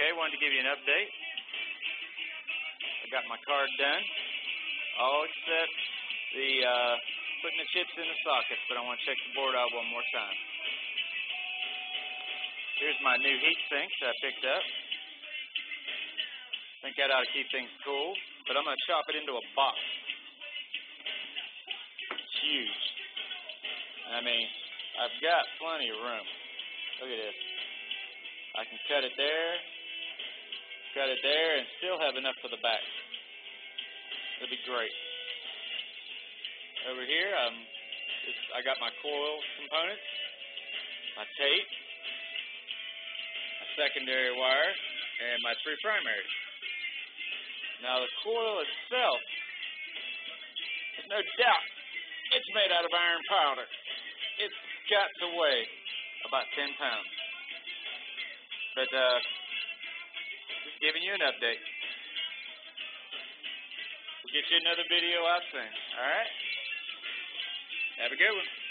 Okay, wanted to give you an update. I got my card done, all except the uh, putting the chips in the sockets, but I want to check the board out one more time. Here's my new heat sink that I picked up. think that ought to keep things cool, but I'm going to chop it into a box. It's huge. I mean, I've got plenty of room. Look at this. I can cut it there, cut it there, and still have enough for the back. It'll be great. Over here, um, I got my coil components, my tape, my secondary wire, and my three primaries. Now the coil itself, there's no doubt, it's made out of iron powder. It's got to weigh about 10 pounds. But uh, giving you an update. We'll get you another video out soon. All right? Have a good one.